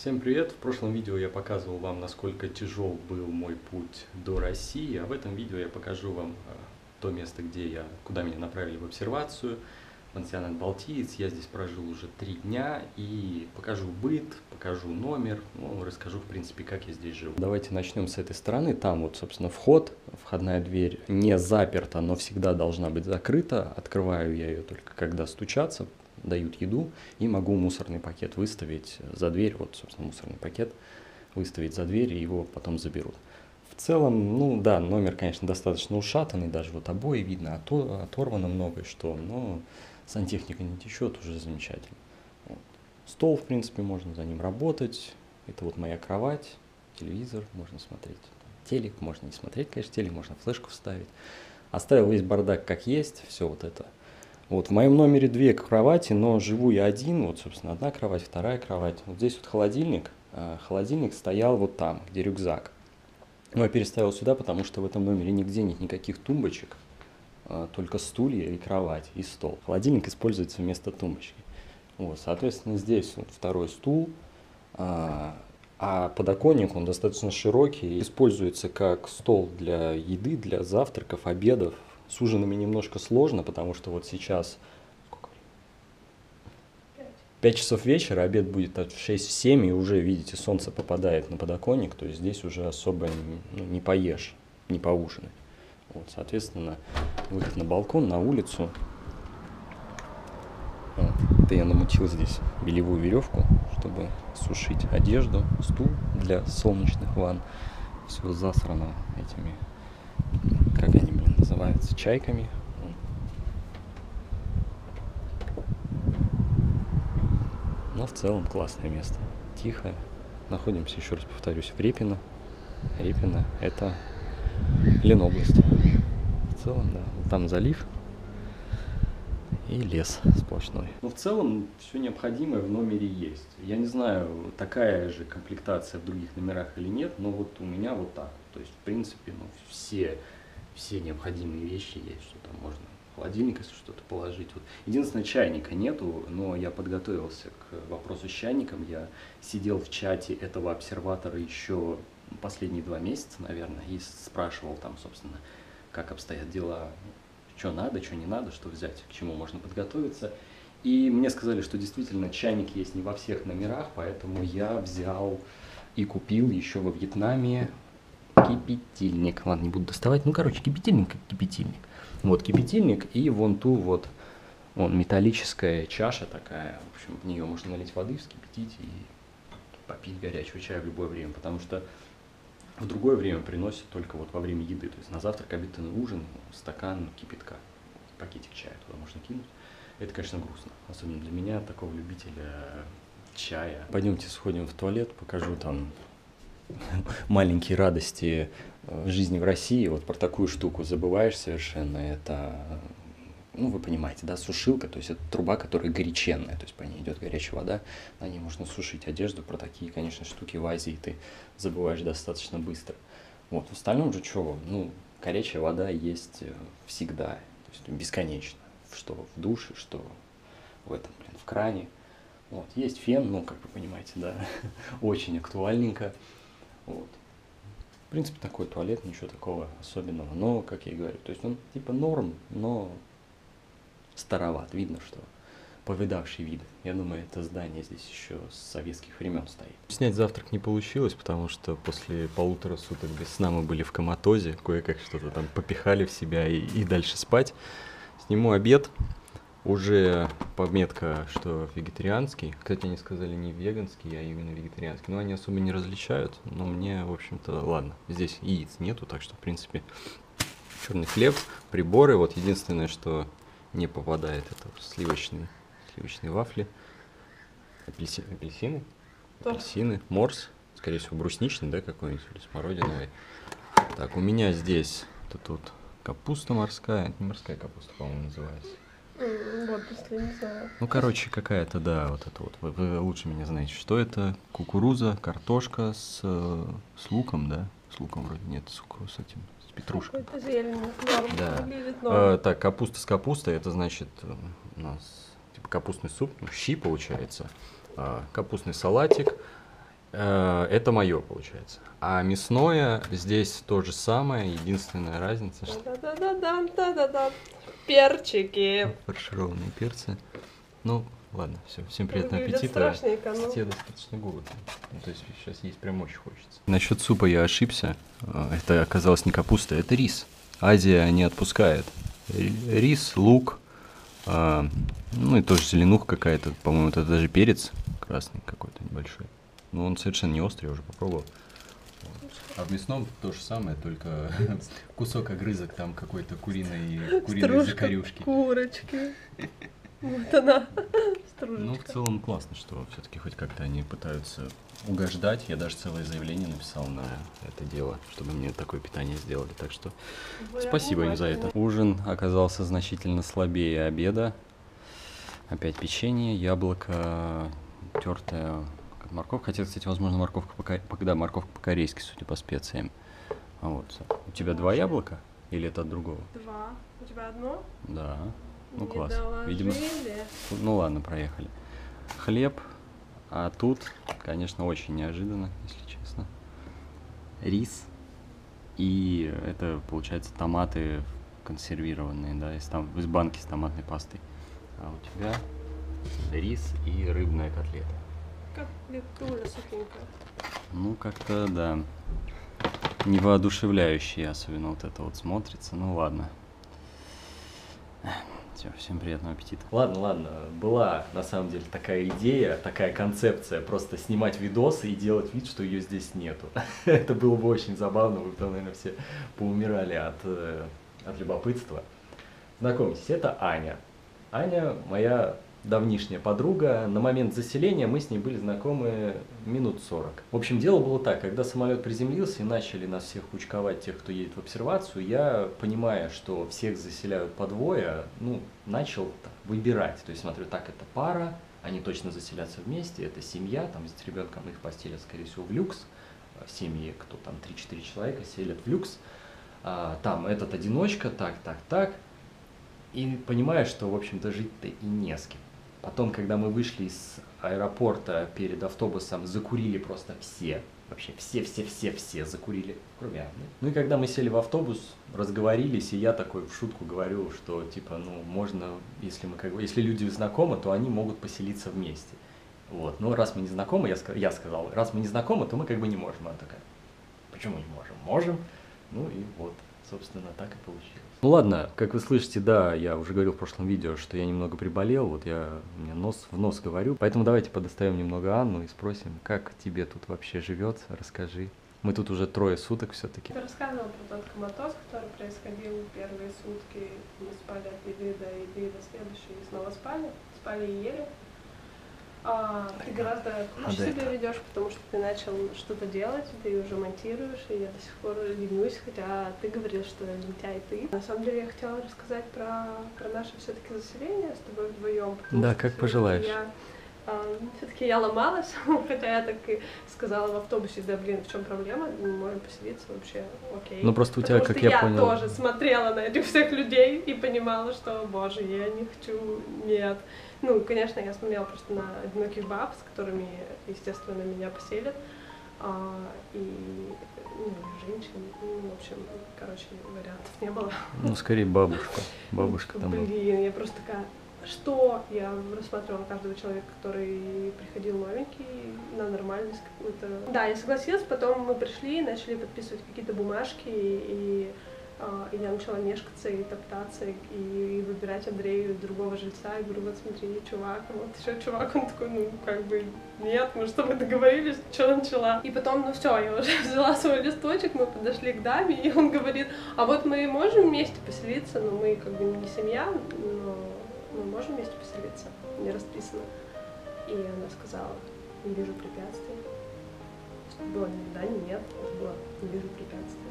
Всем привет! В прошлом видео я показывал вам, насколько тяжел был мой путь до России, а в этом видео я покажу вам э, то место, где я, куда меня направили в обсервацию, пансионат Балтиец. Я здесь прожил уже три дня и покажу быт, покажу номер, ну, расскажу, в принципе, как я здесь живу. Давайте начнем с этой стороны. Там вот, собственно, вход, входная дверь не заперта, но всегда должна быть закрыта. Открываю я ее только когда стучаться, дают еду, и могу мусорный пакет выставить за дверь, вот, собственно, мусорный пакет выставить за дверь, и его потом заберут. В целом, ну да, номер, конечно, достаточно ушатанный, даже вот обои видно, оторвано многое что, но сантехника не течет, уже замечательно. Вот. Стол, в принципе, можно за ним работать, это вот моя кровать, телевизор, можно смотреть, телек, можно не смотреть, конечно, телек, можно флешку вставить. Оставил весь бардак как есть, все вот это – вот в моем номере две кровати, но живу я один, вот, собственно, одна кровать, вторая кровать. Вот здесь вот холодильник, а холодильник стоял вот там, где рюкзак. Но я переставил сюда, потому что в этом номере нигде нет никаких тумбочек, а только стулья и кровать, и стол. Холодильник используется вместо тумбочки. Вот, соответственно, здесь вот второй стул, а, а подоконник, он достаточно широкий, используется как стол для еды, для завтраков, обедов, с ужинами немножко сложно, потому что вот сейчас 5 часов вечера, обед будет от 6-7, и уже, видите, солнце попадает на подоконник, то есть здесь уже особо ну, не поешь, не поужинать. Вот, соответственно, выход на балкон, на улицу. А, это я намутил здесь белевую веревку, чтобы сушить одежду, стул для солнечных ванн. Все засрано этими, как они, называется, чайками. Но в целом классное место. Тихо. Находимся, еще раз повторюсь, в Репино. Репино – это Ленобласть. В целом, да. Там залив и лес сплошной. Но в целом все необходимое в номере есть. Я не знаю, такая же комплектация в других номерах или нет, но вот у меня вот так. То есть, в принципе, ну, все все необходимые вещи есть, что там можно холодильник, если что-то положить. Вот. Единственное, чайника нету, но я подготовился к вопросу с чайником. Я сидел в чате этого обсерватора еще последние два месяца, наверное, и спрашивал там, собственно, как обстоят дела, что надо, что не надо, что взять, к чему можно подготовиться. И мне сказали, что действительно чайник есть не во всех номерах, поэтому я взял и купил еще во Вьетнаме кипятильник. Ладно, не буду доставать. Ну, короче, кипятильник кипятильник. Вот кипятильник и вон ту вот он металлическая чаша такая. В общем, в нее можно налить воды, вскипятить и попить горячего чая в любое время. Потому что в другое время приносят только вот во время еды. То есть на завтрак, обед и на ужин стакан кипятка. Пакетик чая туда можно кинуть. Это, конечно, грустно. Особенно для меня, такого любителя чая. Пойдемте сходим в туалет, покажу там маленькие радости э, жизни в России, вот про такую штуку забываешь совершенно, это, ну, вы понимаете, да, сушилка, то есть это труба, которая горяченная, то есть по ней идет горячая вода, на ней можно сушить одежду, про такие, конечно, штуки в Азии ты забываешь достаточно быстро. Вот, в остальном же что, ну, горячая вода есть э, всегда, то есть бесконечно, что в душе, что в этом, блин, в кране. Вот, есть фен, ну, как вы понимаете, да, очень актуальненько. Вот. В принципе, такой туалет, ничего такого особенного. Но, как я и говорю, то есть он типа норм, но староват. Видно, что повидавший вид. Я думаю, это здание здесь еще с советских времен стоит. Снять завтрак не получилось, потому что после полутора суток без сна мы были в коматозе, кое-как что-то там попихали в себя и, и дальше спать. Сниму обед, уже пометка, что вегетарианский. Кстати, они сказали не веганский, а именно вегетарианский. Но они особо не различают. Но мне, в общем-то, ладно. Здесь яиц нету, так что, в принципе, черный хлеб, приборы. Вот единственное, что не попадает, это сливочные, сливочные вафли. Апельси, апельсины? Апельсины. Морс. Скорее всего, брусничный, да, какой-нибудь, или смородиновый. Так, у меня здесь это тут капуста морская. Это не морская капуста, по-моему, называется. Вот, если не знаю. Ну, короче, какая-то, да, вот это вот. Вы, вы лучше меня знаете, что это? Кукуруза, картошка с, с луком, да? С луком вроде нет, с, с этим, с петрушкой. Это зелень, да. А, так, капуста с капустой, это значит э, у нас типа капустный суп, ну, щи получается, а, капустный салатик Э, Это мое, получается. А мясное здесь то же самое, единственная разница, что. Перчики. фаршированные перцы. Ну, ладно, все, всем приятного аппетита. страшненько, ну. Кстати, я достаточно голодный. Ну, то есть сейчас есть прям очень хочется. Насчет супа я ошибся. А, Это оказалось не капуста, это рис. Азия не отпускает. Ри- Рис, лук, а, ну и тоже зеленуха какая-то. По-моему, это даже перец красный какой-то небольшой. Но он совершенно не острый, я уже попробовал. А в мясном то же самое, только кусок огрызок там какой-то куриной, куриной Стружка закорюшки. курочки. Вот она, Ну, в стружечка. целом классно, что все-таки хоть как-то они пытаются угождать. Я даже целое заявление написал на это дело, чтобы мне такое питание сделали. Так что Вы спасибо им за это. Ужин оказался значительно слабее обеда. Опять печенье, яблоко, тертая морковка. Хотя, кстати, возможно, морковка по да, морковка по-корейски, судя по специям. А вот. У тебя два яблока? Или это от другого? Два. У тебя одно? Да. Ну, Не класс. Видимо, доложили. ну ладно, проехали. Хлеб, а тут, конечно, очень неожиданно, если честно. Рис и это, получается, томаты консервированные, да, из, там, из банки с томатной пастой. А у тебя рис и рыбная котлета. Как. Ну, как-то, да, не воодушевляющие особенно вот это вот смотрится. Ну, ладно. Все, всем приятного аппетита. Ладно, ладно. Была на самом деле такая идея, такая концепция, просто снимать видосы и делать вид, что ее здесь нету. Это было бы очень забавно, вы там, наверное, все поумирали от, э, от любопытства. Знакомьтесь, это Аня. Аня моя давнишняя подруга. На момент заселения мы с ней были знакомы минут 40. В общем, дело было так, когда самолет приземлился и начали нас всех кучковать, тех, кто едет в обсервацию, я, понимая, что всех заселяют по двое, ну, начал выбирать. То есть смотрю, так, это пара, они точно заселятся вместе, это семья, там с ребенком их постелят, скорее всего, в люкс. А Семьи, кто там 3-4 человека, селят в люкс. А, там этот одиночка, так, так, так. И понимаешь, что, в общем-то, жить-то и не с кем. Потом, когда мы вышли из аэропорта перед автобусом, закурили просто все. Вообще все-все-все-все закурили, кроме Анны. Ну и когда мы сели в автобус, разговорились, и я такой в шутку говорю, что типа, ну, можно, если мы как бы, если люди знакомы, то они могут поселиться вместе. Вот. Но раз мы не знакомы, я, я сказал, раз мы не знакомы, то мы как бы не можем. Она такая, почему не можем? Можем. Ну и вот, собственно, так и получилось. Ну ладно, как вы слышите, да, я уже говорил в прошлом видео, что я немного приболел, вот я меня нос в нос говорю, поэтому давайте подоставим немного Анну и спросим, как тебе тут вообще живется, расскажи. Мы тут уже трое суток все-таки. Ты рассказывал про тот коматоз, который происходил первые сутки. Мы спали от еды до еды, до следующей и снова спали. Спали и ели. А, ты гораздо лучше Надо себя это. ведешь, потому что ты начал что-то делать, ты уже монтируешь, и я до сих пор ленюсь, хотя ты говорил, что лентяй ты. На самом деле я хотела рассказать про, про наше все-таки заселение с тобой вдвоем. Да, как пожелаешь. Я, все-таки я ломалась, хотя я так и сказала в автобусе, да блин, в чем проблема, мы можем поселиться вообще, окей. Ну, просто у тебя, Потому как что я понял- тоже смотрела на этих всех людей и понимала, что, боже, я не хочу, нет. Ну, конечно, я смотрела просто на одиноких баб, с которыми, естественно, меня поселят. А, и ну, женщин, ну, в общем, короче, вариантов не было. Ну, скорее бабушка, бабушка там. Блин, я просто такая, что я рассматривала каждого человека, который приходил новенький на нормальность какую-то. Да, я согласилась, потом мы пришли, начали подписывать какие-то бумажки, и, и я начала мешкаться и топтаться, и, и выбирать Андрею другого жильца, и говорю, вот смотри, чувак, вот еще чувак, он такой, ну, как бы, нет, мы с тобой договорились, что начала. И потом, ну все, я уже взяла свой листочек, мы подошли к даме, и он говорит, а вот мы можем вместе поселиться, но мы как бы не семья, но мы можем вместе поселиться, не расписано. И она сказала, не вижу препятствий. Было никогда нет, было не вижу препятствий.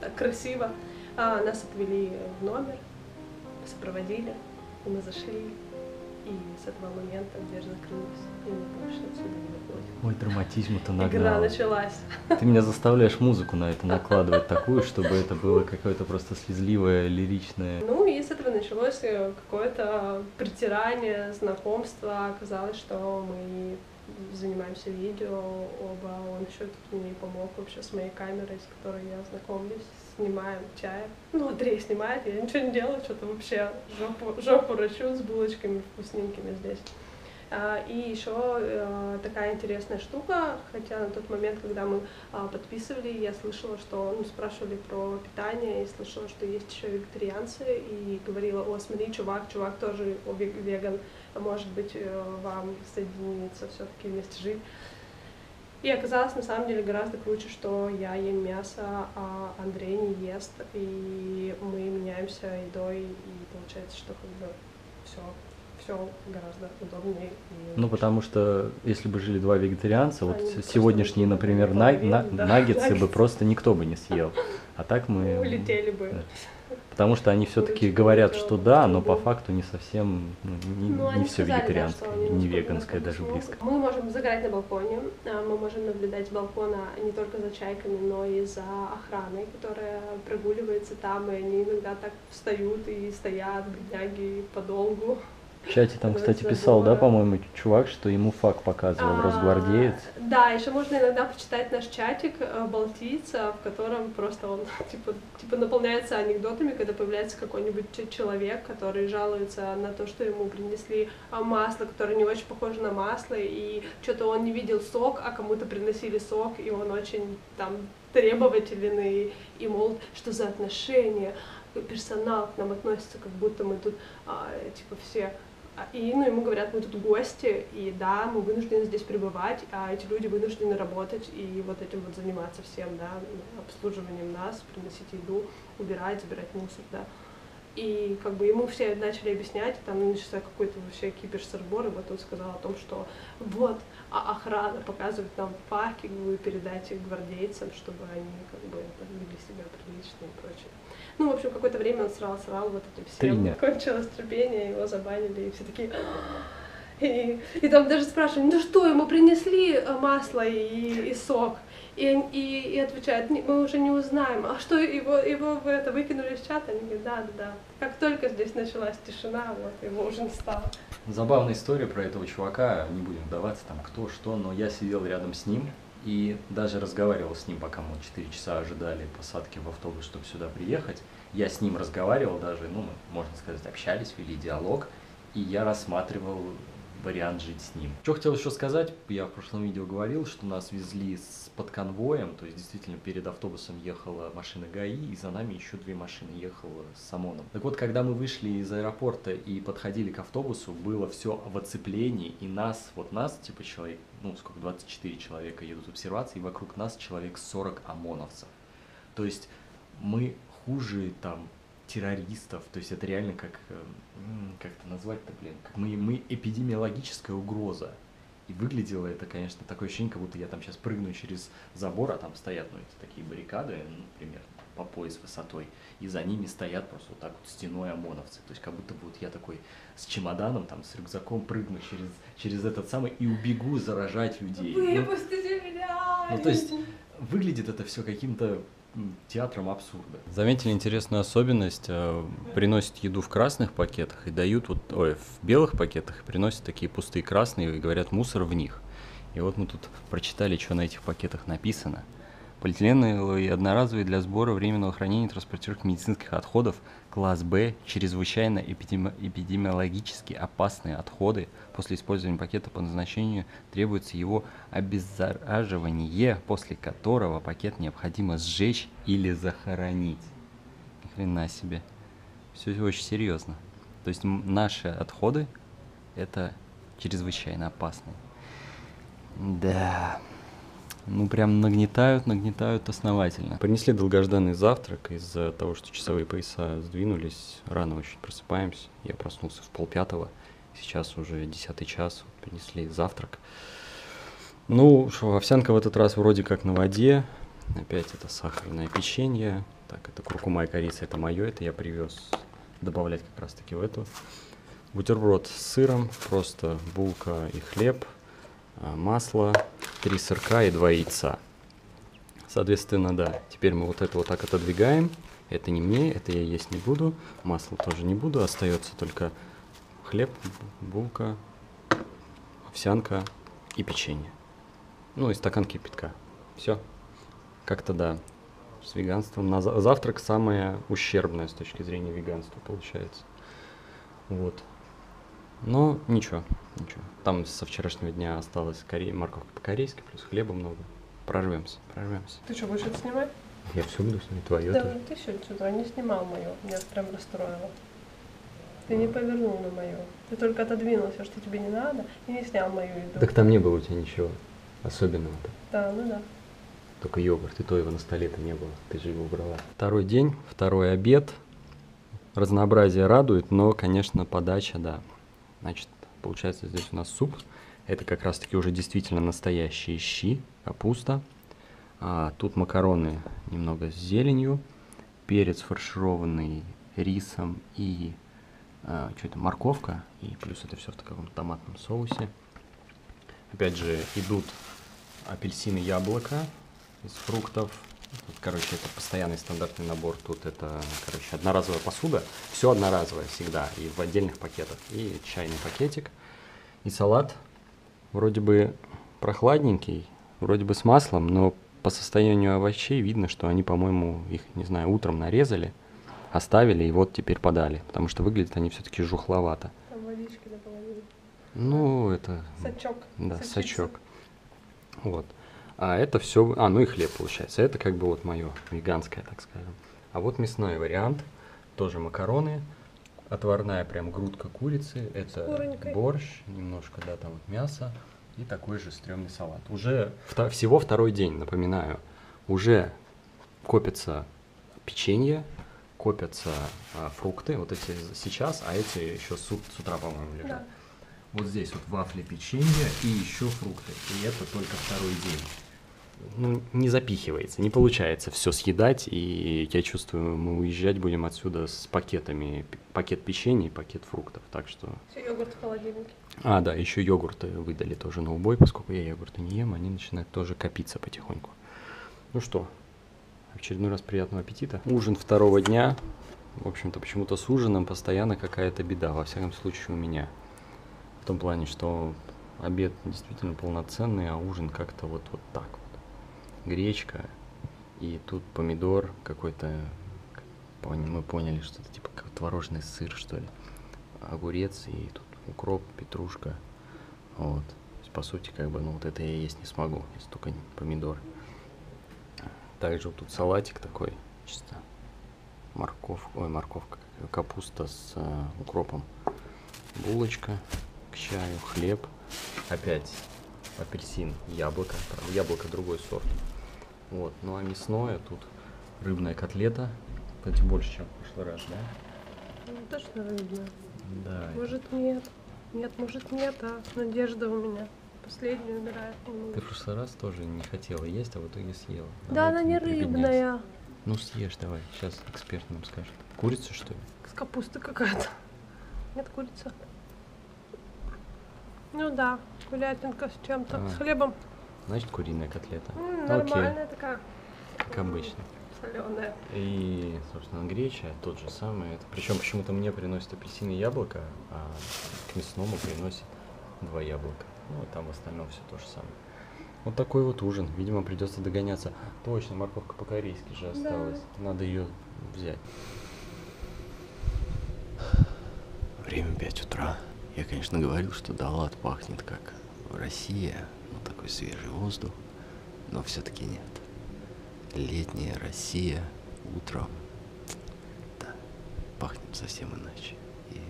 Так красиво. А, нас отвели в номер, сопроводили, и мы зашли. И с этого момента дверь закрылась, и мы больше отсюда не выходим. Ой, драматизма-то Игра нагнал. началась. Ты меня заставляешь музыку на это накладывать такую, чтобы это было какое-то просто слезливое, лиричное. Ну и с этого началось э, какое-то притирание, знакомство. Оказалось, что мы занимаемся видео оба, еще тут мне помог вообще с моей камерой, с которой я знакомлюсь, снимаем чай. Ну, Андрей снимает, я ничего не делаю, что-то вообще жопу, жопу ращу с булочками вкусненькими здесь. А, и еще э, такая интересная штука, хотя на тот момент, когда мы а, подписывали, я слышала, что ну, спрашивали про питание, и слышала, что есть еще вегетарианцы, и говорила, о, смотри, чувак, чувак тоже веган, может быть, э, вам соединиться, все-таки вместе жить. И оказалось, на самом деле, гораздо круче, что я ем мясо, а Андрей не ест, и мы меняемся едой, и получается, что как бы все все гораздо удобнее. И ну, потому что если бы жили два вегетарианца, вот сегодняшние, например, на, на, да, наггетсы бы просто никто бы не съел. А так мы... Улетели бы. Потому что они все-таки говорят, что да, но по факту не совсем, ну, не, ну, не все сказали, вегетарианское, да, не веганское даже близко. Мы можем загорать на балконе, а, мы можем наблюдать с балкона не только за чайками, но и за охраной, которая прогуливается там, и они иногда так встают и стоят, бедняги, подолгу. В чате там, кстати, писал, да, по-моему, чувак, что ему факт показывал, а, росгвардеец. Да, еще можно иногда почитать наш чатик э, Балтийца, в котором просто он типа, типа наполняется анекдотами, когда появляется какой-нибудь человек, который жалуется на то, что ему принесли а, масло, которое не очень похоже на масло, и что-то он не видел сок, а кому-то приносили сок, и он очень там требовательный, и, мол, что за отношения, персонал к нам относится, как будто мы тут, а, типа, все и ну, ему говорят, мы тут гости, и да, мы вынуждены здесь пребывать, а эти люди вынуждены работать и вот этим вот заниматься всем, да, обслуживанием нас, приносить еду, убирать, забирать мусор, да. И как бы ему все начали объяснять, там начался какой-то вообще кипиш сырбор, и вот он сказал о том, что вот, а охрана показывает нам парки, вы передайте гвардейцам, чтобы они как бы вели себя прилично и прочее. Ну, в общем, какое-то время он срал, срал вот этим всем. Кончилось терпение, его забанили, и все такие... И, и там даже спрашивали, ну что, ему принесли э, масло и, и сок? И, и, и отвечают, мы уже не узнаем, а что, его, его вы это выкинули из чата? Они говорят, да, да, да. Как только здесь началась тишина, вот, его уже не стало. Забавная история про этого чувака, не будем вдаваться там кто, что, но я сидел рядом с ним, и даже разговаривал с ним, пока мы 4 часа ожидали посадки в автобус, чтобы сюда приехать. Я с ним разговаривал даже, ну, мы, можно сказать, общались, вели диалог, и я рассматривал вариант жить с ним. Что хотел еще сказать, я в прошлом видео говорил, что нас везли с под конвоем, то есть действительно перед автобусом ехала машина ГАИ, и за нами еще две машины ехала с ОМОНом. Так вот, когда мы вышли из аэропорта и подходили к автобусу, было все в оцеплении, и нас, вот нас, типа человек, ну сколько, 24 человека едут в обсервации, и вокруг нас человек 40 ОМОНовцев. То есть мы хуже там террористов, то есть это реально как, э, как это назвать-то, блин, как мы, мы эпидемиологическая угроза. И выглядело это, конечно, такое ощущение, как будто я там сейчас прыгну через забор, а там стоят, ну, эти такие баррикады, ну, например, по пояс высотой, и за ними стоят просто вот так вот стеной ОМОНовцы. То есть как будто вот я такой с чемоданом, там, с рюкзаком прыгну через, через этот самый и убегу заражать людей. Выпустите ну, меня! Ну, то есть выглядит это все каким-то театром абсурда. Заметили интересную особенность? Э, приносят еду в красных пакетах и дают вот, ой, в белых пакетах приносят такие пустые красные и говорят мусор в них. И вот мы тут прочитали, что на этих пакетах написано – Полиэтиленовые одноразовые для сбора временного хранения и транспортировки медицинских отходов класс Б чрезвычайно эпидеми эпидемиологически опасные отходы. После использования пакета по назначению требуется его обеззараживание, после которого пакет необходимо сжечь или захоронить. Ни хрена себе. Все очень серьезно. То есть наши отходы это чрезвычайно опасные. Да ну прям нагнетают, нагнетают основательно. Принесли долгожданный завтрак из-за того, что часовые пояса сдвинулись, рано очень просыпаемся. Я проснулся в полпятого, сейчас уже десятый час, принесли завтрак. Ну, что, овсянка в этот раз вроде как на воде, опять это сахарное печенье, так, это куркума и корица, это мое, это я привез добавлять как раз таки в эту. Бутерброд с сыром, просто булка и хлеб – масло, 3 сырка и 2 яйца. Соответственно, да, теперь мы вот это вот так отодвигаем. Это не мне, это я есть не буду. Масло тоже не буду, остается только хлеб, булка, овсянка и печенье. Ну и стакан кипятка. Все. Как-то да. С веганством. На за- завтрак самое ущербное с точки зрения веганства получается. Вот. Но ничего, ничего. Там со вчерашнего дня осталось коре... морковка по-корейски, плюс хлеба много. Прорвемся, прорвемся. Ты что, будешь это снимать? Я все буду снимать твое Да, тоже. ты сегодня что-то не снимал мое. Меня прям расстроило. Ты не повернул на мою. Ты только отодвинул все, что тебе не надо, и не снял мою еду. Так там не было у тебя ничего особенного-то. Да, ну да. Только йогурт, и то его на столе-то не было. Ты же его убрала. Второй день, второй обед. Разнообразие радует, но, конечно, подача, да. Значит, получается здесь у нас суп. Это как раз-таки уже действительно настоящие щи, капуста. А, тут макароны немного с зеленью, перец фаршированный рисом и а, что это, морковка. И плюс это все в таком томатном соусе. Опять же, идут апельсины, яблоко из фруктов. Тут, короче, это постоянный стандартный набор. Тут это, короче, одноразовая посуда. Все одноразовое всегда. И в отдельных пакетах. И чайный пакетик. И салат. Вроде бы прохладненький, вроде бы с маслом, но по состоянию овощей видно, что они, по-моему, их, не знаю, утром нарезали, оставили и вот теперь подали. Потому что выглядят они все-таки жухловато. Там водички наполовину. Ну, это... Сачок. Да, Сочится. сачок. Вот. А это все... А, ну и хлеб получается. Это как бы вот мое веганское, так скажем. А вот мясной вариант. Тоже макароны. Отварная прям грудка курицы. Это борщ. Немножко, да, там вот мясо. И такой же стрёмный салат. Уже вто- всего второй день, напоминаю. Уже копится печенье, копятся а, фрукты. Вот эти сейчас, а эти еще с, с утра, по-моему, лежат. Да. Вот здесь вот вафли, печенье и еще фрукты. И это только второй день. Ну, не запихивается, не получается все съедать, и я чувствую, мы уезжать будем отсюда с пакетами, пакет печенья и пакет фруктов, так что... Все, йогурт в холодильнике. А, да, еще йогурты выдали тоже на убой, поскольку я йогурты не ем, они начинают тоже копиться потихоньку. Ну что, очередной раз приятного аппетита. Ужин второго дня, в общем-то, почему-то с ужином постоянно какая-то беда, во всяком случае у меня. В том плане, что обед действительно полноценный, а ужин как-то вот, вот так вот. Гречка, и тут помидор какой-то, мы поняли, что это типа творожный сыр, что ли. Огурец, и тут укроп, петрушка. Вот. То есть, по сути, как бы, ну вот это я есть не смогу, если только помидор. Также вот тут салатик такой, чисто морковка, ой, морковка, капуста с э, укропом, булочка к чаю, хлеб, опять апельсин, яблоко, яблоко другой сорт. Вот, ну а мясное тут рыбная котлета, кстати, больше, чем в прошлый раз, да? Ну, точно рыбная. Да. Может нет. Нет, может нет, а надежда у меня. Последнюю умирает. Ты в прошлый раз тоже не хотела есть, а в итоге съела. Да, Давай она не рыбная. Ну съешь давай, сейчас эксперт нам скажет. Курица что ли? С капустой какая-то. Нет, курица. Ну да, гулятинка с чем-то. А. С хлебом. Значит, куриная котлета. М, Окей. нормальная такая. Как обычно. Соленая. И, собственно, греча тот же самый. Это, причем почему-то мне приносят апельсины и яблоко, а к мясному приносят два яблока. Ну, и там в остальном все то же самое. Вот такой вот ужин. Видимо, придется догоняться. Точно, морковка по-корейски же Да. осталась. Надо ее взять. Время 5 утра. Я, конечно, говорил, что Далат пахнет как Россия, такой свежий воздух, но все-таки нет. Летняя Россия утром, да, пахнет совсем иначе. И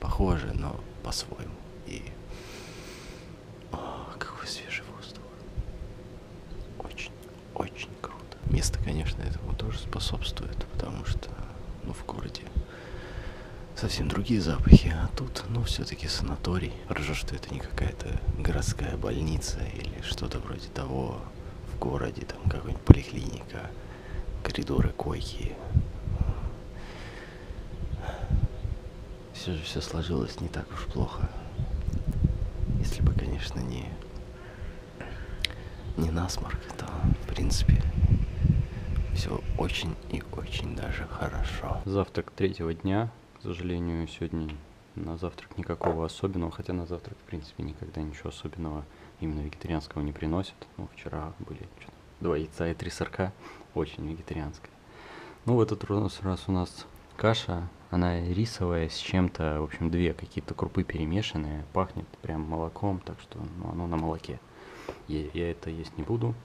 похоже, но по-своему. И о, какой свежий воздух. Очень, очень круто. Место, конечно, этому тоже способствует, потому что, ну, в городе совсем другие запахи, а тут, ну, все-таки санаторий. Хорошо, что это не какая-то городская больница или что-то вроде того в городе, там какая-нибудь поликлиника, коридоры, койки. Все же все сложилось не так уж плохо. Если бы, конечно, не, не насморк, то, в принципе, все очень и очень даже хорошо. Завтрак третьего дня. К сожалению, сегодня на завтрак никакого особенного, хотя на завтрак, в принципе, никогда ничего особенного именно вегетарианского не приносят. Ну, вчера были два яйца и три сырка. Очень вегетарианская. Ну, в этот раз, раз у нас каша, она рисовая с чем-то, в общем, две какие-то крупы перемешанные, пахнет прям молоком, так что ну, оно на молоке. Я, я это есть не буду.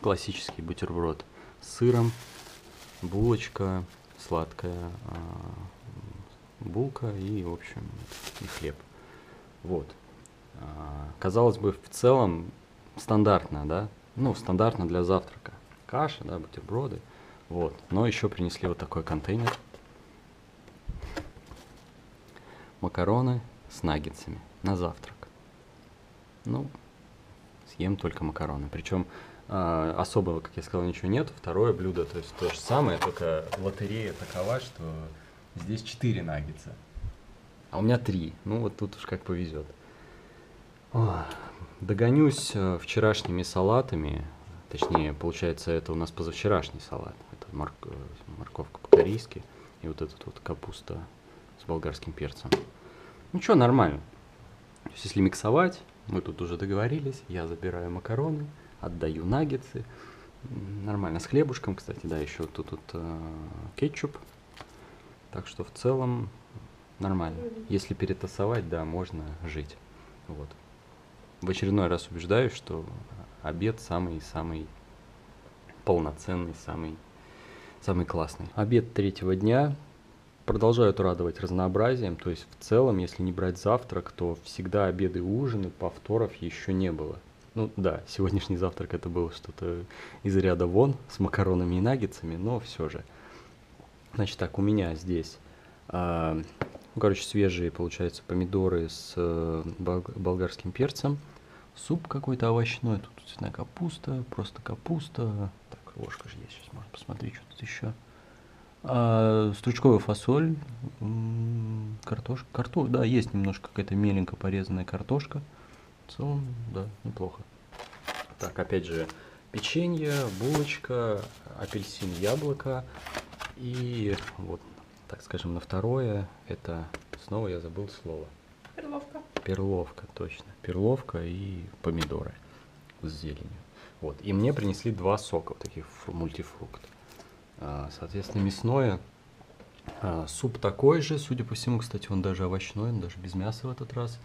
Классический бутерброд с сыром, булочка, сладкая а, булка и, в общем, и хлеб. Вот. А, казалось бы, в целом стандартно, да? Ну, стандартно для завтрака. Каша, да, бутерброды. Вот. Но еще принесли вот такой контейнер. Макароны с наггетсами на завтрак. Ну, съем только макароны. Причем а, особого, как я сказал, ничего нет. Второе блюдо, то есть то же самое, только лотерея такова, что здесь 4 наггетса. А у меня 3. Ну, вот тут уж как повезет. Догонюсь э, вчерашними салатами. Точнее, получается, это у нас позавчерашний салат. Это морк... Э, морковка по-корейски. И вот этот вот капуста с болгарским перцем. Ну что, нормально. То есть, если миксовать, мы тут уже договорились, я забираю макароны, отдаю наггетсы. Нормально, с хлебушком, кстати, да, еще тут, тут э, кетчуп. Так что в целом нормально. Если перетасовать, да, можно жить. Вот. В очередной раз убеждаюсь, что обед самый-самый полноценный, самый, самый классный. Обед третьего дня продолжают радовать разнообразием. То есть в целом, если не брать завтрак, то всегда обеды и ужины, повторов еще не было. Ну да, сегодняшний завтрак это было что-то из ряда вон с макаронами и наггетсами, но все же. Значит так, у меня здесь, э, ну, короче, свежие, получается, помидоры с э, болгарским перцем, суп какой-то овощной, тут цветная капуста, просто капуста. Так, ложка же есть, сейчас можно посмотреть, что тут еще. А, стручковая фасоль, картошка, картошка, да, есть немножко какая-то меленько порезанная картошка. В целом, да, неплохо. Так, опять же, печенье, булочка, апельсин, яблоко. И вот, так скажем, на второе, это, снова я забыл слово. Перловка. Перловка, точно. Перловка и помидоры с зеленью. Вот. И мне принесли два сока, вот таких мультифрукт. А, соответственно, мясное. А, суп такой же, судя по всему, кстати, он даже овощной, он даже без мяса в этот раз.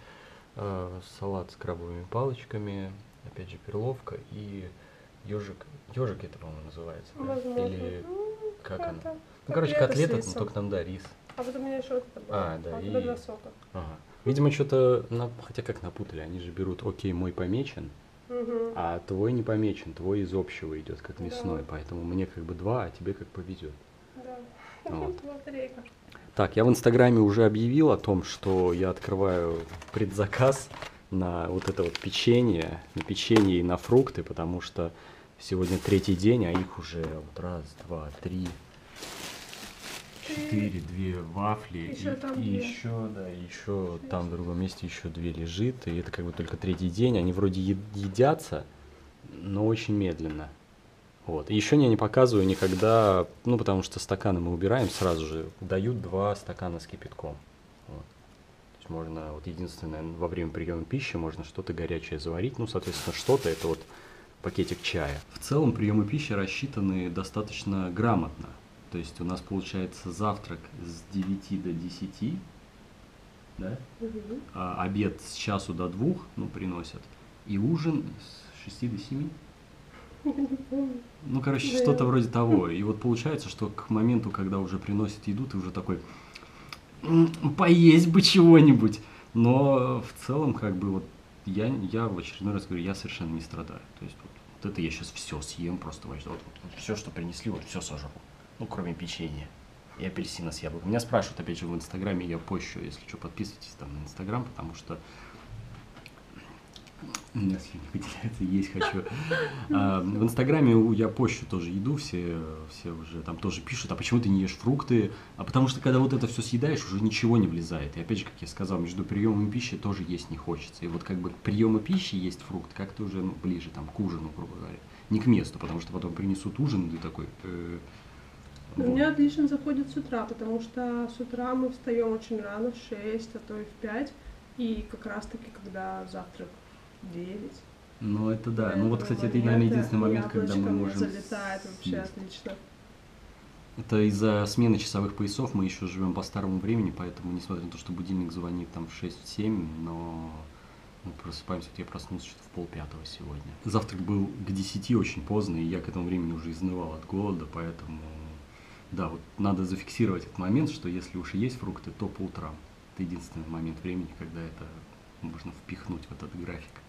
А, салат с крабовыми палочками, опять же перловка и ежик. Ежик это, по-моему, называется. Возможно. Или Ну, как это оно? Ну, короче, котлета но только там, да, рис. А вот у меня еще вот это было. А, да, А, и- вот два сока. Ага. Видимо, что-то, на- хотя как напутали, они же берут, окей, мой помечен, а твой не помечен, твой из общего идет, как Да. мясной, поэтому мне как бы два, а тебе как повезет. Да. Вот. Лотерейка. Так, я в Инстаграме уже объявил о том, что я открываю предзаказ на вот это вот печенье, на печенье и на фрукты, потому что сегодня третий день, а их уже вот раз, два, три, четыре, две вафли, Ещё и, и еще, да, еще там в другом месте еще две лежит, и это как бы только третий день, они вроде едятся, но очень медленно. Вот. И еще я не показываю никогда, ну, потому что стаканы мы убираем сразу же. Дают два стакана с кипятком. Вот. То есть можно, вот единственное, во время приема пищи можно что-то горячее заварить. Ну, соответственно, что-то это вот пакетик чая. В целом приемы пищи рассчитаны достаточно грамотно. То есть у нас получается завтрак с 9 до 10, да? Мгм. а обед с часу до двух, ну, приносят, и ужин с 6 до 7. Ну, короче, Да. что-то вроде того. И вот получается, что к моменту, когда уже приносят еду, ты уже такой, «М, поесть бы чего-нибудь. Но в целом, как бы, вот я, я в очередной раз говорю, я совершенно не страдаю. То есть вот, вот это я сейчас все съем, просто вот, вот, все, что принесли, вот все сожру. Ну, кроме печенья и апельсина с яблоком. Меня спрашивают, опять же, в Инстаграме, я пощу, если что, подписывайтесь там на Инстаграм, потому что у меня слюни выделяются, есть хочу. А, в Инстаграме я пощу тоже еду, все, все уже там тоже пишут, а почему ты не ешь фрукты? А потому что когда вот это все съедаешь, уже ничего не влезает. И опять же, как я сказал, между приемом пищи тоже есть не хочется. И вот как бы к приему пищи есть фрукт как-то уже ну, ближе там к ужину, грубо говоря. Не к месту, потому что потом принесут ужин, и ты такой... э, У вот. меня отлично заходит с утра, потому что с утра мы встаем очень рано, в 6, а то и в 5. И как раз таки, когда завтрак 9, Ну, это да. Ну, вот, кстати, это, наверное, единственный момент, когда мы можем... залетает вообще съесть. отлично. Это из-за смены часовых поясов мы еще живем по старому времени, поэтому, несмотря на то, что будильник звонит там в 6-7, но мы просыпаемся, вот я проснулся что-то в полпятого сегодня. Завтрак был к 10 очень поздно, и я к этому времени уже изнывал от голода, поэтому, да, вот надо зафиксировать этот момент, что если уж и есть фрукты, то по утрам. Это единственный момент времени, когда это можно впихнуть в этот график.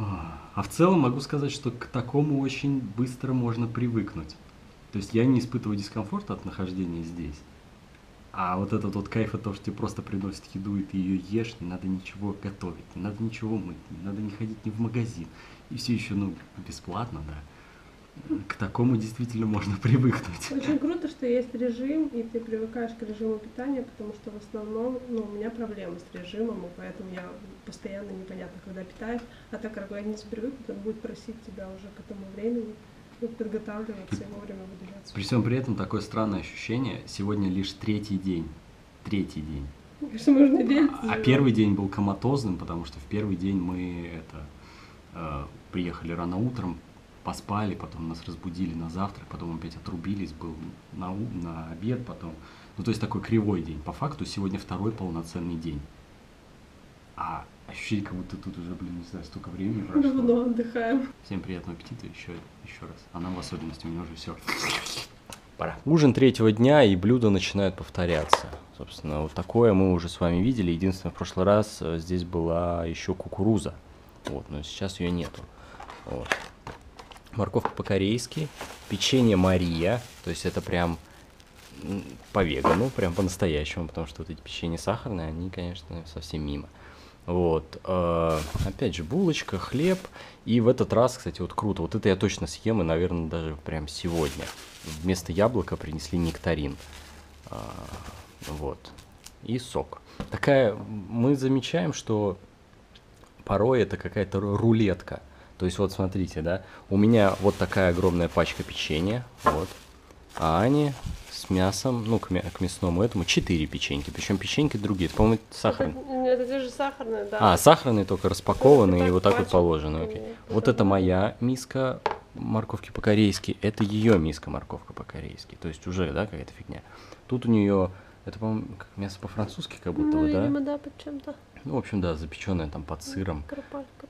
А а в целом могу сказать, что к такому очень быстро можно привыкнуть. То есть я не испытываю дискомфорта от нахождения здесь. А вот этот вот кайф от того, что тебе просто приносят еду, и ты ее ешь, не надо ничего готовить, не надо ничего мыть, не надо не ходить ни в магазин. И все еще, ну, бесплатно, да. К такому действительно можно привыкнуть. Очень круто, что есть режим, и ты привыкаешь к режиму питания, потому что в основном, ну, у меня проблемы с режимом, и поэтому я постоянно непонятно, когда питаюсь. А так как организм привык, он будет просить тебя уже к этому времени ну, подготавливаться и вовремя выделяться. При всем при этом такое странное ощущение. Сегодня лишь третий день. Третий день. Кажется, можно верить. А первый день был коматозным, потому что в первый день мы это э, приехали рано утром, поспали, потом нас разбудили на завтрак, потом опять отрубились, был на, на обед, потом. Ну, то есть такой кривой день. По факту сегодня второй полноценный день. А ощущение, как будто тут уже, блин, не знаю, столько времени прошло. Давно отдыхаем. Всем приятного аппетита еще, еще раз. А нам в особенности, у меня уже все. Пора. Ужин третьего дня, и блюда начинают повторяться. Собственно, вот такое мы уже с вами видели. Единственное, в прошлый раз э, здесь была еще кукуруза. Вот, но сейчас ее нету. Вот. Морковка по-корейски, печенье Мария, то есть это прям по вегану, прям по-настоящему, потому что вот эти печенья сахарные, они, конечно, совсем мимо. Вот. э, опять же, булочка, хлеб. И в этот раз, кстати, вот круто. Вот это я точно съем, и, наверное, даже прям сегодня. Вместо яблока принесли нектарин. А, вот. И сок. Такая, мы замечаем, что порой это какая-то ру- рулетка. То есть вот смотрите, да, у меня вот такая огромная пачка печенья, вот, а Ани с мясом, ну, к, к мясному этому, четыре печеньки, причем печеньки другие, это, по-моему, сахарные. Это, это те же сахарные, да. А, сахарные только распакованные, и вот так вот пачек. положено, окей. Ну, Вот это моя миска морковки по-корейски, это ее миска морковка по-корейски, то есть уже, да, какая-то фигня. Тут у нее, это, по-моему, как мясо по-французски как будто Ну, бы, да? видимо, да, под чем-то. Ну, в общем, да, запеченное там под сыром.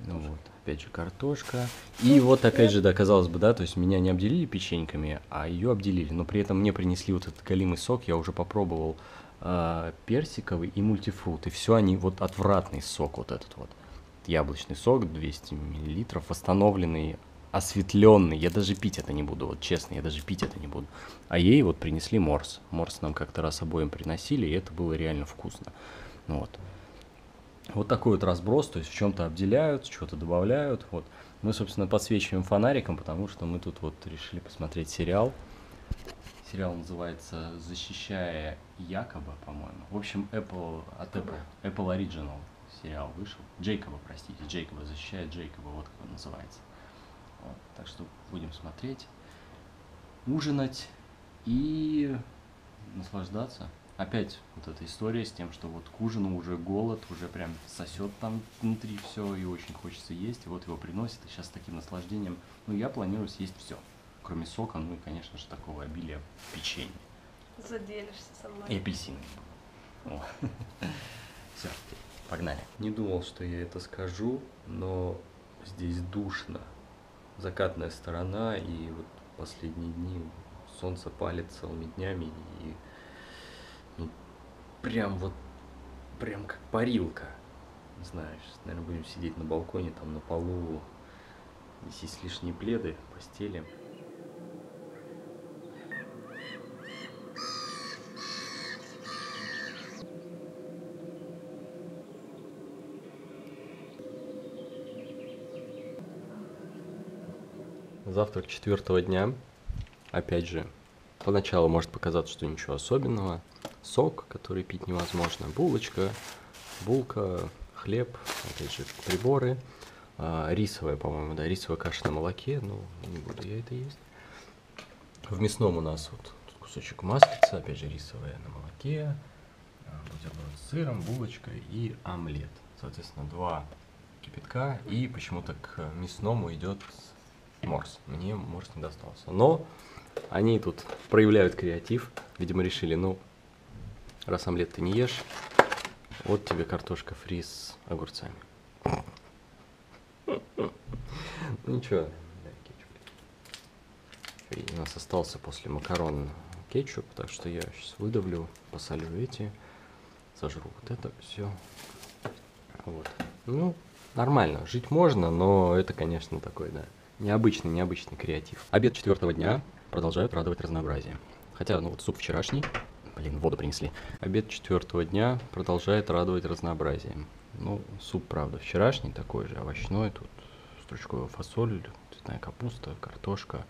Ну вот, опять же, картошка. И вот, опять же, да, казалось бы, да, то есть меня не обделили печеньками, а ее обделили. Но при этом мне принесли вот этот галимый сок, я уже попробовал а, персиковый и мультифрут. И все они, вот отвратный сок вот этот вот. Яблочный сок, 200 миллилитров, восстановленный, осветленный. Я даже пить это не буду, вот честно, я даже пить это не буду. А ей вот принесли морс. Морс нам как-то раз обоим приносили, и это было реально вкусно. Вот. Вот такой вот разброс, то есть в чем-то обделяют, что-то добавляют. Вот. Мы, собственно, подсвечиваем фонариком, потому что мы тут вот решили посмотреть сериал. Сериал называется «Защищая Якоба», по-моему. В общем, Apple от Apple, Apple Original сериал вышел. Джейкоба, простите, Джейкоба, «Защищая Джейкоба», вот как он называется. Вот. Так что будем смотреть, ужинать и наслаждаться. Опять вот эта история с тем, что вот к ужину уже голод, уже прям сосет там внутри все и очень хочется есть, и вот его приносят, и сейчас с таким наслаждением, ну я планирую съесть все, кроме сока, ну и, конечно же, такого обилия печенья Заделишься со мной. и апельсины. Все, погнали. Не думал, что я это скажу, но здесь душно. Закатная сторона, и вот последние дни солнце палит целыми днями, и прям вот, прям как парилка. Сейчас, наверное, будем сидеть на балконе, там на полу, здесь есть лишние пледы, постели. Завтрак четвертого дня. Опять же, поначалу может показаться, что ничего особенного. Сок, который пить невозможно, булочка, булка, хлеб, опять же, приборы. А, рисовая, по-моему, да, рисовая каша на молоке, ну, не буду я это есть. В мясном у нас вот кусочек маслица, опять же, рисовая на молоке, а, бутерброд с сыром, булочка и омлет. Соответственно, два кипятка, и почему-то к мясному идет морс. Мне морс не достался. Но они тут проявляют креатив. Видимо, решили, ну, раз омлет ты не ешь, вот тебе картошка фри с огурцами. Ну ничего, и у нас остался после макарон кетчуп, так что я сейчас выдавлю, посолю эти, сожру вот это все. Вот. Ну, нормально, жить можно, но это, конечно, такой, да, необычный, необычный креатив. Обед четвертого дня продолжают радовать разнообразие. Хотя, ну вот суп вчерашний, блин, воду принесли. Обед четвертого дня продолжает радовать разнообразием. Ну, суп, правда, вчерашний такой же, овощной, тут стручковая фасоль, цветная капуста, картошка,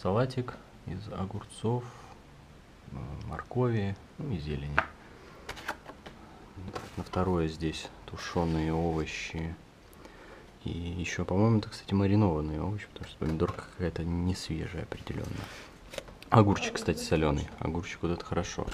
салатик из огурцов, э, моркови ну, и зелени. На второе здесь тушеные овощи. И еще, по-моему, это, кстати, маринованные овощи, потому что помидорка какая-то не свежая определенно. Огурчик, кстати, соленый. Огурчик вот это хорошо.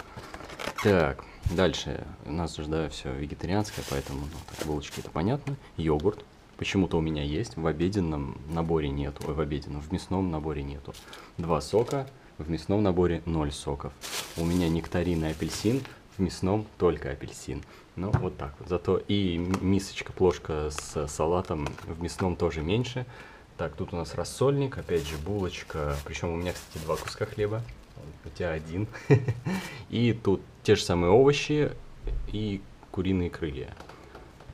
Так, дальше. Нас да, все вегетарианское, поэтому ну, так, булочки это понятно. Йогурт. Почему-то у меня есть, в обеденном наборе нету, ой, в обеденном, в мясном наборе нету. Два сока, в мясном наборе ноль соков. У меня нектарин и апельсин, в мясном только апельсин. Ну, вот так вот. Зато и мисочка, плошка с салатом в мясном тоже меньше. Так, тут у нас рассольник, опять же булочка, причем у меня, кстати, два куска хлеба, у тебя один. И тут те же самые овощи и куриные крылья.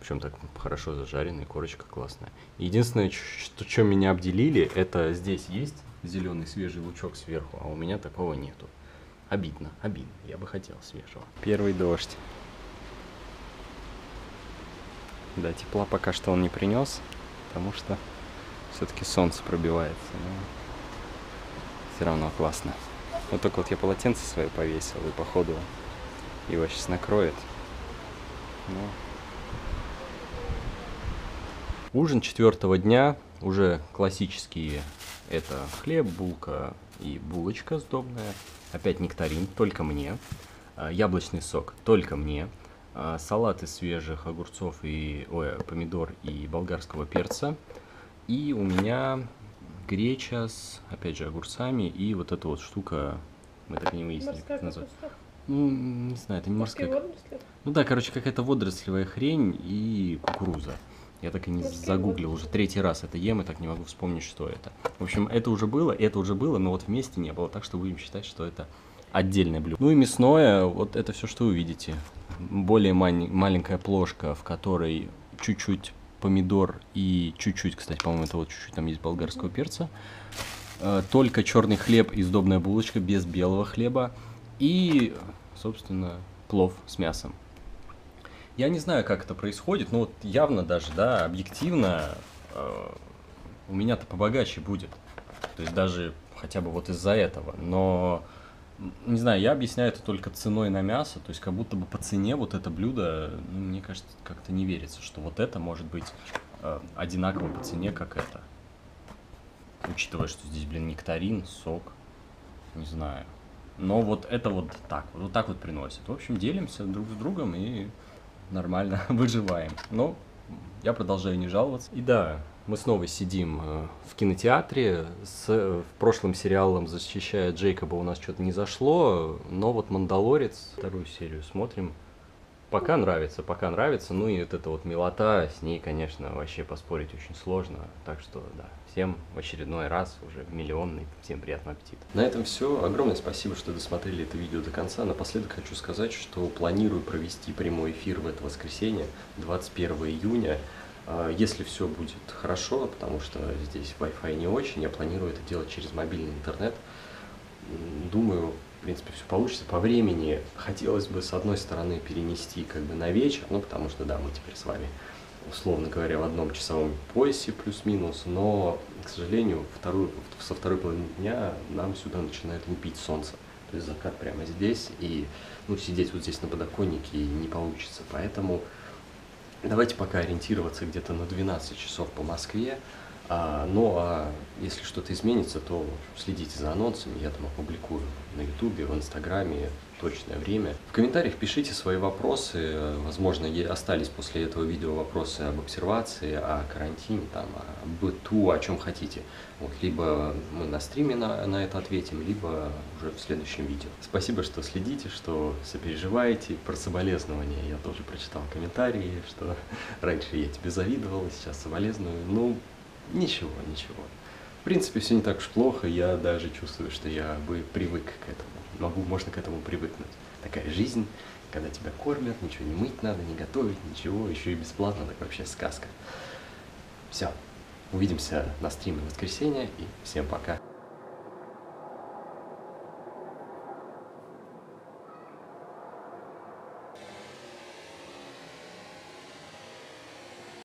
Причем так хорошо зажаренный, корочка классная. Единственное, что, что меня обделили, это здесь есть зеленый свежий лучок сверху, а у меня такого нету. Обидно, обидно. Я бы хотел свежего. Первый дождь. Да, тепла пока что он не принес, потому что все-таки солнце пробивается. Но все равно классно. Вот только вот я полотенце свое повесил, и походу его сейчас накроет. Но Ужин четвертого дня, уже классические, это хлеб, булка и булочка сдобная. Опять нектарин, только мне. А, яблочный сок, только мне. А, салат из свежих огурцов и, ой, помидор и болгарского перца. И у меня греча с, опять же, огурцами и вот эта вот штука, мы так и не выяснили, как назвать. Ну, не знаю, это не морская. Водоросли? Ну да, короче, какая-то водорослевая хрень и кукуруза. Я так и не загуглил, уже третий раз это ем, и так не могу вспомнить, что это. В общем, это уже было, это уже было, но вот вместе не было, так что будем считать, что это отдельное блюдо. Ну и мясное, вот это все, что вы видите. Более маленькая плошка, в которой чуть-чуть помидор и чуть-чуть, кстати, по-моему, это вот чуть-чуть там есть болгарского перца. Э, только черный хлеб и сдобная булочка без белого хлеба. И, собственно, плов с мясом. Я не знаю, как это происходит, но вот явно даже, да, объективно э, у меня-то побогаче будет. То есть даже хотя бы вот из-за этого. Но, не знаю, я объясняю это только ценой на мясо. То есть как будто бы по цене вот это блюдо, ну, мне кажется, как-то не верится, что вот это может быть э, одинаково по цене, как это. Учитывая, что здесь, блин, нектарин, сок, не знаю. Но вот это вот так, вот так вот приносит. В общем, делимся друг с другом и нормально выживаем. Но я продолжаю не жаловаться. И да, мы снова сидим э, в кинотеатре. С в прошлым сериалом «Защищая Джейкоба» у нас что-то не зашло, но вот «Мандалорец» вторую серию смотрим. Пока нравится, пока нравится. Ну и вот эта вот милота, с ней, конечно, вообще поспорить очень сложно. Так что, да, всем в очередной раз, уже миллионный, всем приятного аппетита. На этом все. Огромное спасибо, что досмотрели это видео до конца. Напоследок хочу сказать, что планирую провести прямой эфир в это воскресенье, 21 июня. А, если все будет хорошо, потому что здесь Wi-Fi не очень, я планирую это делать через мобильный интернет. Думаю, в принципе, все получится. По времени хотелось бы, с одной стороны, перенести как бы на вечер, ну, потому что, да, мы теперь с вами, условно говоря, в одном часовом поясе плюс-минус, но, к сожалению, вторую, со второй половины дня нам сюда начинает лупить солнце. То есть закат прямо здесь, и ну, сидеть вот здесь на подоконнике не получится. Поэтому давайте пока ориентироваться где-то на 12 часов по Москве. А, ну а если что-то изменится, то следите за анонсами, я там опубликую на ютубе, в инстаграме, точное время. В комментариях пишите свои вопросы, возможно, остались после этого видео вопросы об обсервации, о карантине, там, о быту, о чем хотите. Вот, либо мы на стриме на, на это ответим, либо уже в следующем видео. Спасибо, что следите, что сопереживаете, про соболезнования я тоже прочитал комментарии, что раньше я тебе завидовал, сейчас соболезную. Ну, ничего, ничего. В принципе, все не так уж плохо, я даже чувствую, что я бы привык к этому могу, можно к этому привыкнуть. Такая жизнь, когда тебя кормят, ничего не мыть надо, не готовить, ничего, еще и бесплатно, так вообще сказка. Все, увидимся на стриме в воскресенье и всем пока.